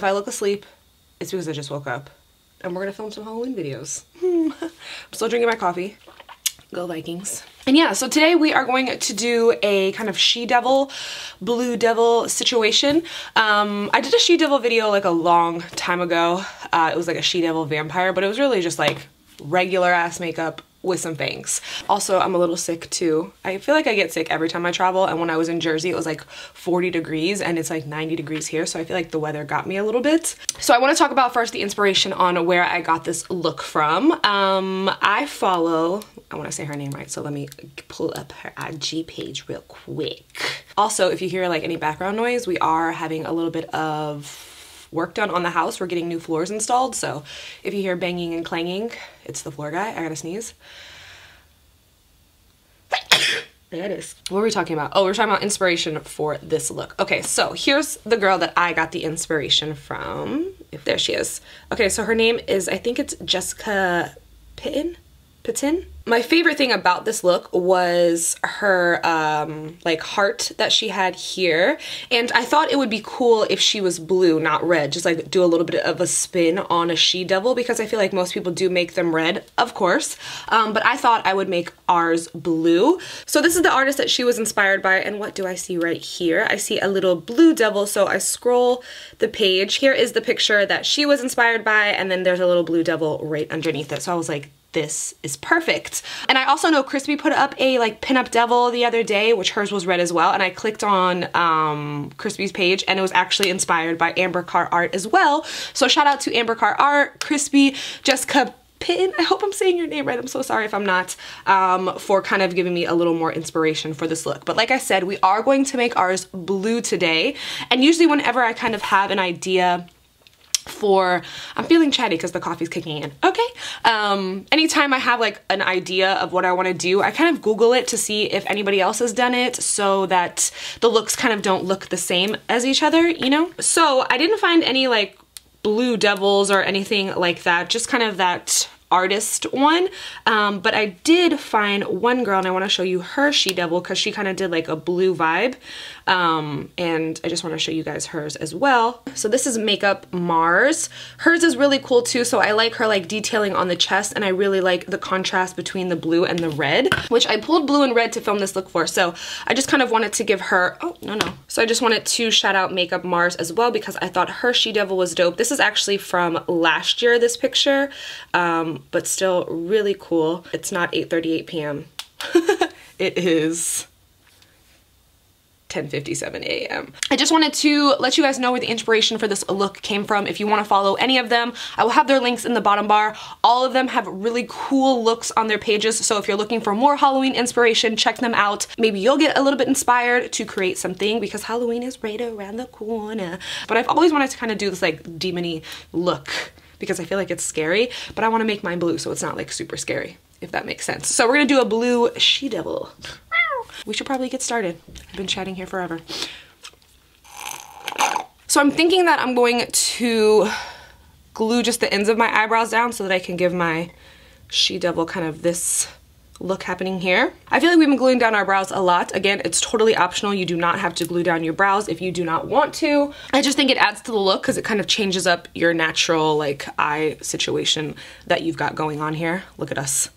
If I look asleep, it's because I just woke up. And we're gonna film some Halloween videos. I'm still drinking my coffee. Go Vikings. And yeah, so today we are going to do a kind of she-devil, blue devil situation. Um, I did a she-devil video like a long time ago. Uh, it was like a she-devil vampire, but it was really just like regular ass makeup with some fangs. Also, I'm a little sick too. I feel like I get sick every time I travel and when I was in Jersey it was like 40 degrees and it's like 90 degrees here so I feel like the weather got me a little bit. So I want to talk about first the inspiration on where I got this look from. Um, I follow, I want to say her name right so let me pull up her IG page real quick. Also, if you hear like any background noise, we are having a little bit of work done on the house. We're getting new floors installed, so if you hear banging and clanging, it's the floor guy. I gotta sneeze. There it is. What were we talking about? Oh, we are talking about inspiration for this look. Okay, so here's the girl that I got the inspiration from. There she is. Okay, so her name is, I think it's Jessica Pitton? Pitton? My favorite thing about this look was her um, like heart that she had here. And I thought it would be cool if she was blue, not red. Just like do a little bit of a spin on a she-devil because I feel like most people do make them red, of course. Um, but I thought I would make ours blue. So this is the artist that she was inspired by. And what do I see right here? I see a little blue devil. So I scroll the page. Here is the picture that she was inspired by. And then there's a little blue devil right underneath it. So I was like, this is perfect. And I also know Crispy put up a like pinup devil the other day, which hers was red as well. And I clicked on um, Crispy's page and it was actually inspired by Amber Carr Art as well. So shout out to Amber Carr Art, Crispy, Jessica Pin, I hope I'm saying your name right, I'm so sorry if I'm not, um, for kind of giving me a little more inspiration for this look. But like I said, we are going to make ours blue today. And usually whenever I kind of have an idea for I'm feeling chatty because the coffee's kicking in. Okay um anytime I have like an idea of what I want to do I kind of google it to see if anybody else has done it so that the looks kind of don't look the same as each other you know? So I didn't find any like blue devils or anything like that just kind of that artist one. Um, but I did find one girl and I want to show you her she devil because she kind of did like a blue vibe um, and I just want to show you guys hers as well. So this is makeup Mars. Hers is really cool too so I like her like detailing on the chest and I really like the contrast between the blue and the red which I pulled blue and red to film this look for. So I just kind of wanted to give her oh no no. So I just wanted to shout out makeup Mars as well because I thought her she devil was dope. This is actually from last year this picture um, but still really cool. It's not 8.38 p.m. it is 10.57 a.m. I just wanted to let you guys know where the inspiration for this look came from. If you want to follow any of them, I will have their links in the bottom bar. All of them have really cool looks on their pages, so if you're looking for more Halloween inspiration, check them out. Maybe you'll get a little bit inspired to create something because Halloween is right around the corner. But I've always wanted to kind of do this like demony look because I feel like it's scary, but I want to make mine blue so it's not like super scary, if that makes sense. So we're gonna do a blue she-devil. We should probably get started. I've been chatting here forever. So I'm thinking that I'm going to glue just the ends of my eyebrows down so that I can give my she-devil kind of this look happening here. I feel like we've been gluing down our brows a lot. Again, it's totally optional. You do not have to glue down your brows if you do not want to. I just think it adds to the look because it kind of changes up your natural like eye situation that you've got going on here. Look at us.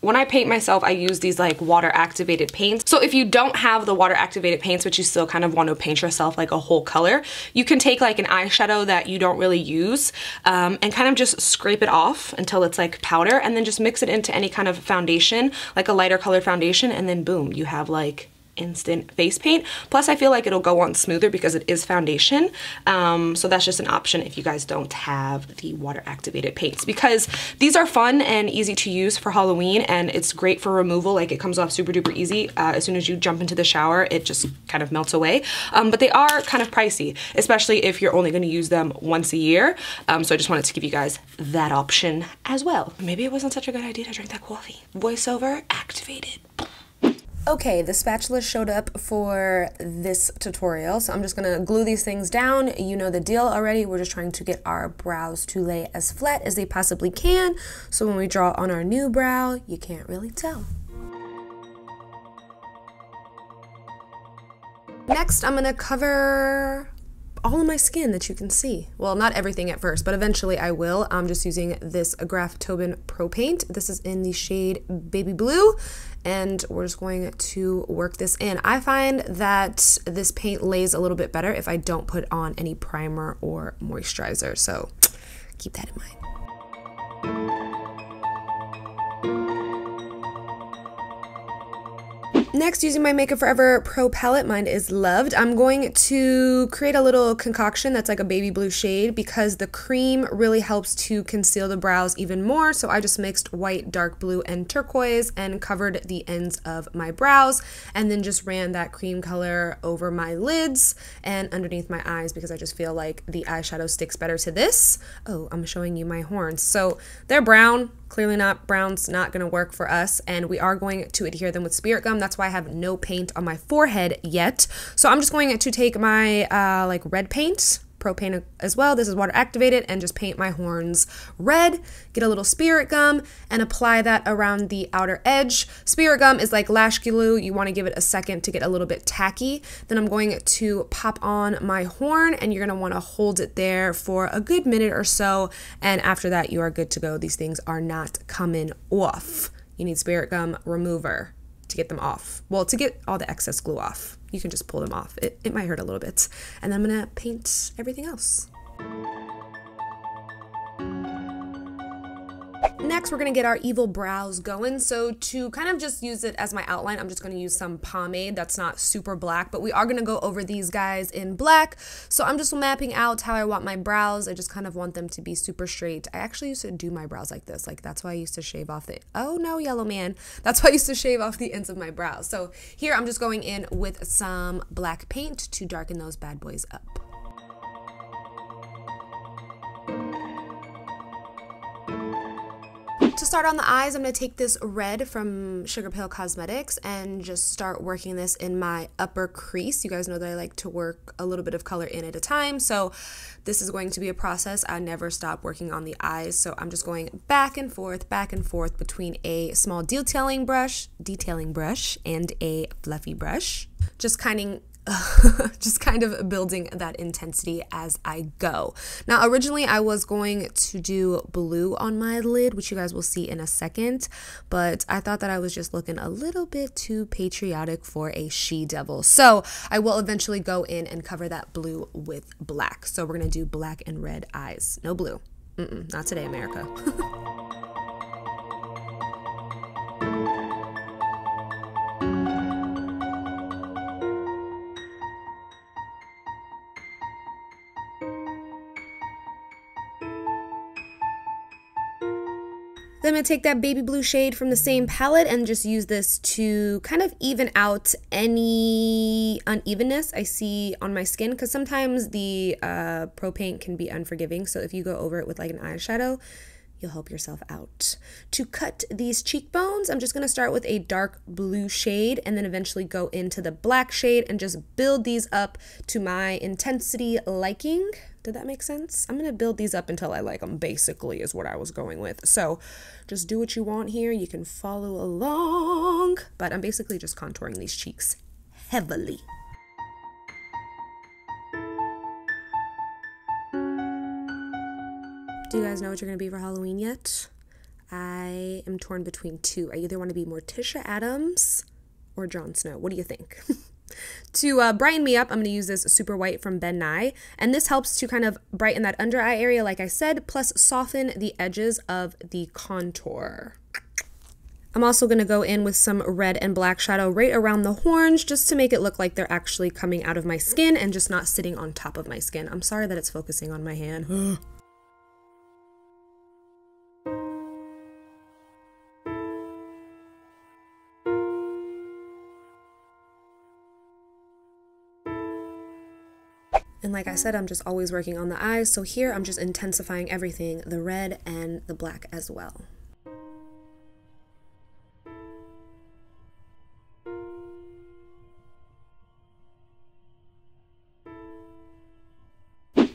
When I paint myself, I use these like water activated paints. So if you don't have the water activated paints, but you still kind of want to paint yourself like a whole color, you can take like an eyeshadow that you don't really use um, and kind of just scrape it off until it's like powder and then just mix it into any kind of foundation, like a lighter colored foundation, and then boom, you have like instant face paint. Plus I feel like it'll go on smoother because it is foundation. Um, so that's just an option if you guys don't have the water activated paints because these are fun and easy to use for Halloween and it's great for removal. Like it comes off super duper easy. Uh, as soon as you jump into the shower, it just kind of melts away. Um, but they are kind of pricey, especially if you're only going to use them once a year. Um, so I just wanted to give you guys that option as well. Maybe it wasn't such a good idea to drink that coffee. Voiceover activated. Okay, the spatula showed up for this tutorial, so I'm just gonna glue these things down. You know the deal already. We're just trying to get our brows to lay as flat as they possibly can, so when we draw on our new brow, you can't really tell. Next, I'm gonna cover all of my skin that you can see. Well, not everything at first, but eventually I will. I'm just using this Graftobian Pro Paint. This is in the shade Baby Blue, and we're just going to work this in. I find that this paint lays a little bit better if I don't put on any primer or moisturizer, so keep that in mind. Next, using my Makeup Forever Pro palette, mine is Loved. I'm going to create a little concoction that's like a baby blue shade because the cream really helps to conceal the brows even more. So I just mixed white, dark blue, and turquoise and covered the ends of my brows and then just ran that cream color over my lids and underneath my eyes because I just feel like the eyeshadow sticks better to this. Oh, I'm showing you my horns. So they're brown, Clearly not, brown's not gonna work for us and we are going to adhere them with spirit gum. That's why I have no paint on my forehead yet. So I'm just going to take my uh, like red paint Pro Paint as well. This is water activated and just paint my horns red, get a little spirit gum and apply that around the outer edge. Spirit gum is like lash glue. You want to give it a second to get a little bit tacky. Then I'm going to pop on my horn and you're going to want to hold it there for a good minute or so. And after that, you are good to go. These things are not coming off. You need spirit gum remover to get them off. Well, to get all the excess glue off you can just pull them off. It, it might hurt a little bit. And I'm gonna paint everything else. Next, we're gonna get our evil brows going. So to kind of just use it as my outline, I'm just gonna use some pomade that's not super black, but we are gonna go over these guys in black. So I'm just mapping out how I want my brows. I just kind of want them to be super straight. I actually used to do my brows like this. Like that's why I used to shave off the, oh no, yellow man. That's why I used to shave off the ends of my brows. So here I'm just going in with some black paint to darken those bad boys up. To start on the eyes, I'm going to take this red from Sugar Pill Cosmetics and just start working this in my upper crease. You guys know that I like to work a little bit of color in at a time, so this is going to be a process. I never stop working on the eyes, so I'm just going back and forth, back and forth between a small detailing brush, detailing brush, and a fluffy brush. Just kind of just kind of building that intensity as I go. Now, originally I was going to do blue on my lid, which you guys will see in a second, but I thought that I was just looking a little bit too patriotic for a she devil. So I will eventually go in and cover that blue with black. So we're to do black and red eyes. No blue. Mm -mm, not today, America. I'm going to take that baby blue shade from the same palette and just use this to kind of even out any unevenness I see on my skin because sometimes the uh, Pro Paint can be unforgiving. So if you go over it with like an eyeshadow, you'll help yourself out. To cut these cheekbones, I'm just to start with a dark blue shade and then eventually go into the black shade and just build these up to my intensity liking. Did that make sense? I'm going to build these up until I like them, basically, is what I was going with. So just do what you want here. You can follow along. But I'm basically just contouring these cheeks heavily. Do you guys know what you're going to be for Halloween yet? I am torn between two. I either want to be Morticia Addams or Jon Snow. What do you think? To uh, brighten me up, I'm going to use this Super White from Ben Nye. And this helps to kind of brighten that under eye area, like I said, plus soften the edges of the contour. I'm also going to go in with some red and black shadow right around the horns just to make it look like they're actually coming out of my skin and just not sitting on top of my skin. I'm sorry that it's focusing on my hand. And like I said, I'm just always working on the eyes. So here I'm just intensifying everything, the red and the black as well.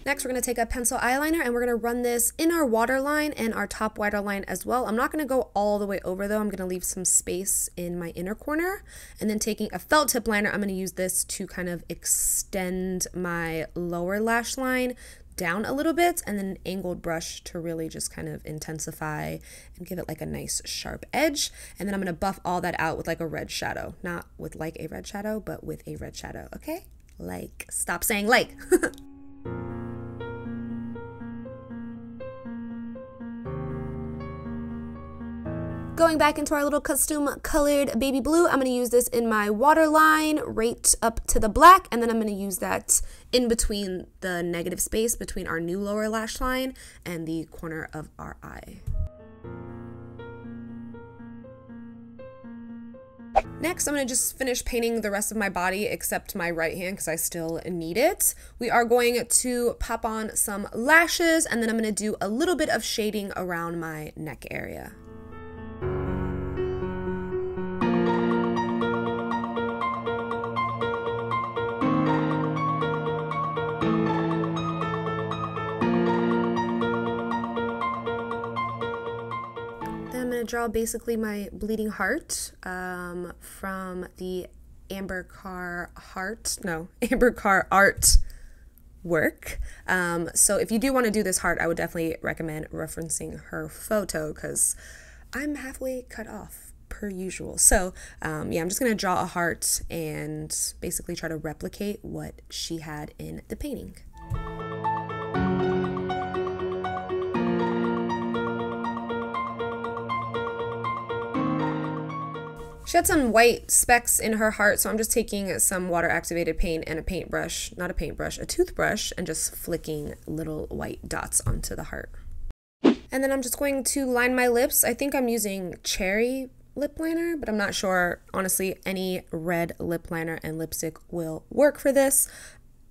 Next, we're going to take a pencil eyeliner and we're going to run this in our waterline and our top waterline as well. I'm not going to go all the way over though. I'm going to leave some space in my inner corner. And then taking a felt tip liner, I'm going to use this to kind of extend my lower lash line down a little bit and then an angled brush to really just kind of intensify and give it like a nice sharp edge. And then I'm going to buff all that out with like a red shadow. Not with like a red shadow, but with a red shadow, okay? Like, stop saying like. Going back into our little custom colored baby blue, I'm going to use this in my waterline right up to the black, and then I'm going to use that in between the negative space between our new lower lash line and the corner of our eye. Next, I'm going to just finish painting the rest of my body except my right hand because I still need it. We are going to pop on some lashes and then I'm going to do a little bit of shading around my neck area. Draw basically my bleeding heart um, from the Amber Carr heart, no, Amber Carr art work. Um, so if you do want to do this heart, I would definitely recommend referencing her photo because I'm halfway cut off per usual. So um, yeah, I'm just going to draw a heart and basically try to replicate what she had in the painting. She had some white specks in her heart, so I'm just taking some water activated paint and a paintbrush, not a paintbrush, a toothbrush, and just flicking little white dots onto the heart. And then I'm just going to line my lips. I think I'm using cherry lip liner, but I'm not sure. Honestly, any red lip liner and lipstick will work for this.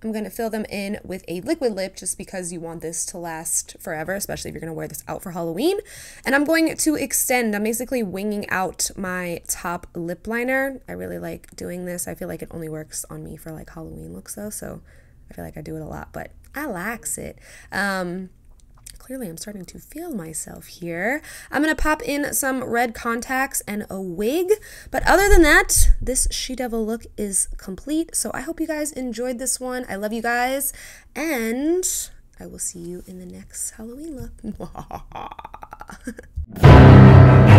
I'm going to fill them in with a liquid lip just because you want this to last forever, especially if you're going to wear this out for Halloween. And I'm going to extend, I'm basically winging out my top lip liner. I really like doing this. I feel like it only works on me for like Halloween looks though, so I feel like I do it a lot, but I likes it. Um, Clearly, I'm starting to feel myself here. I'm going to pop in some red contacts and a wig. But other than that, this She Devil look is complete. So I hope you guys enjoyed this one. I love you guys. And I will see you in the next Halloween look.